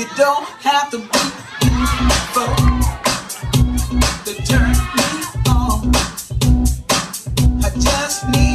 You don't have to be beautiful to turn me on. I just need